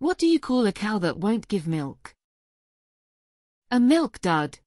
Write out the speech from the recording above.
What do you call a cow that won't give milk? A milk dud.